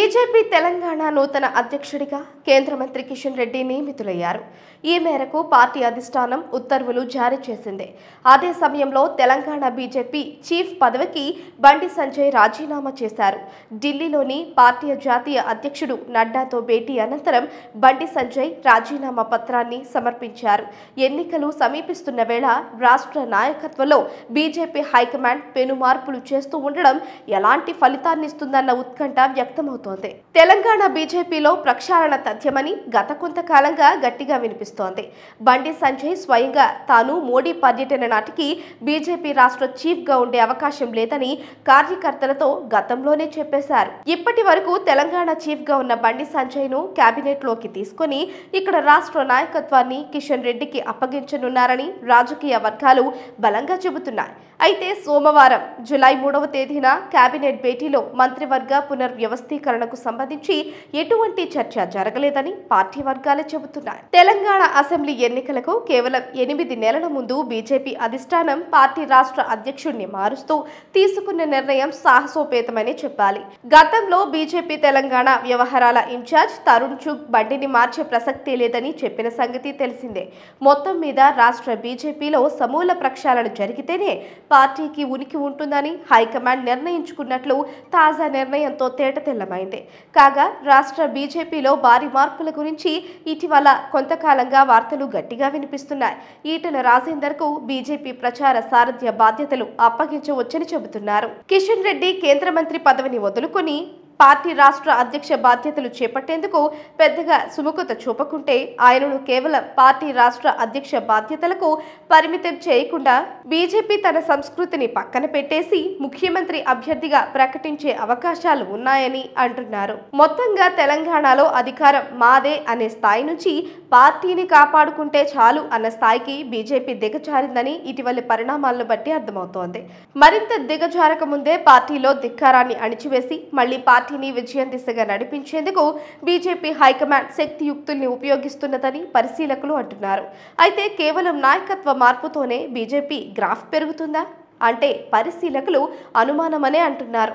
BJP Telangana నూతన అధ్యక్షుడిగా కేంద్ర మంత్రి కిషన్ రెడ్డి నియమితులయ్యారు. ఈ మేరకు పార్టీ అధిష్టానం ఉత్తర్వులు జారీ చేసింది. అదే సమయంలో తెలంగాణ బీజేపీ చీఫ్ పదవికి బండి సంజయ్ రాజీనామా చేశారు. ఢిల్లీలోని పార్టీ జాతీయ అధ్యక్షుడు నడ్డాతో భేటీ అనంతరం బండి సంజయ్ రాజీనామా పత్రాన్ని సమర్పించారు. ఎన్నికలు సమీపిస్తున్న వేళ రాష్ట్ర నాయకత్వంలో బీజేపీ హైకమాండ్ పెను మార్పులు చేస్తూ ఉండడం ఎలాంటి ఫలితాన్నిస్తుందన్న ఉత్కంఠ వ్యక్తమవుతోంది. తెలంగాణ బీజేపీలో ప్రక్షాళన తథ్యమని గత కొంతకాలంగా గట్టిగా వినిపిస్తోంది. బండి సంజయ్ స్వయంగా తాను మోడీ పర్యటన నాటికి బీజేపీ రాష్ట్ర చీఫ్గా ఉండే అవకాశం లేదని కార్యకర్తలతో గతంలోనే చెప్పేశారు. ఇప్పటి వరకు తెలంగాణ చీఫ్గా ఉన్న బండి సంజయ్ను కేబినెట్లోకి తీసుకొని ఇక్కడ రాష్ట్ర నాయకత్వాన్ని కిషన్ రెడ్డికి అప్పగించనున్నారని రాజకీయ వర్గాలు బలంగా చెబుతున్నాయి. అయితే సోమవారం జులై మూడవ తేదీన కేబినెట్ భేటీలో మంత్రివర్గ పునర్వ్యవస్థీకరణకు సంబంధించి ఎటువంటి చర్చ జరగలేదని పార్టీ వర్గాలే చెబుతున్నాయి. తెలంగాణ అసెంబ్లీ ఎన్నికలకు కేవలం ఎనిమిది నెలల ముందు బీజేపీ అధిష్టానం పార్టీ రాష్ట్ర అధ్యక్షుడిని మారుస్తూ తీసుకున్న నిర్ణయం సాహసోపేతమని చెప్పాలి. గతంలో బీజేపీ తెలంగాణ వ్యవహారాల ఇన్ఛార్జ్ తరుణ్ చుగ్ బండిని మార్చే ప్రసక్తే లేదని చెప్పిన సంగతి తెలిసిందే. మొత్తం మీద రాష్ట్ర బీజేపీలో సమూల ప్రక్షాళన జరిగితేనే పార్టీకి ఉనికి ఉంటుందని హైకమాండ్ నిర్ణయించుకున్నట్లు తాజా నిర్ణయంతో తేటతెల్లమైంది కాగా రాష్ట్ర బీజేపీలో భారీ మార్పుల గురించి ఇటీవల కొంతకాలంగా వార్తలు గట్టిగా వినిపిస్తున్నాయి. ఈటల రాజేందర్కు బీజేపీ ప్రచార సారథ్య బాధ్యతలు అప్పగించవచ్చని చెబుతున్నారు. కిషన్ రెడ్డి కేంద్ర మంత్రి పదవిని వదులుకొని పార్టీ రాష్ట్ర అధ్యక్ష బాధ్యతలు చేపట్టేందుకు పెద్దగా సుముఖత చూపకుంటే ఆయనను కేవలం పార్టీ రాష్ట్ర అధ్యక్ష బాధ్యతలకు పరిమితం చేయకుండా బీజేపీ తన సంస్కృతిని పక్కన పెట్టేసి ముఖ్యమంత్రి అభ్యర్థిగా ప్రకటించే అవకాశాలు ఉన్నాయని అంటున్నారు. మొత్తంగా తెలంగాణలో అధికారం మాదే అనే స్థాయి నుంచి పార్టీని కాపాడుకుంటే చాలు అన్న స్థాయికి బీజేపీ దిగజారిందని ఇటీవలి పరిణామాలను బట్టి అర్థమవుతోంది. మరింత దిగజారక ముందే పార్టీలో ధిక్కారాన్ని అణిచివేసి మళ్ళీ పార్టీని విజయం దిశగా నడిపించేందుకు బీజేపీ హైకమాండ్ శక్తియుక్తుల్ని ఉపయోగిస్తున్నదని పరిశీలకులు అంటున్నారు. అయితే కేవలం నాయకత్వ మార్పుతోనే బీజేపీ గ్రాఫ్ పెరుగుతుందా? అంటే పరిశీలకులు అనుమానమనే అంటున్నారు.